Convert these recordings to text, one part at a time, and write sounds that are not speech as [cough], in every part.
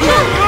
Yeah.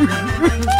Woo! [laughs]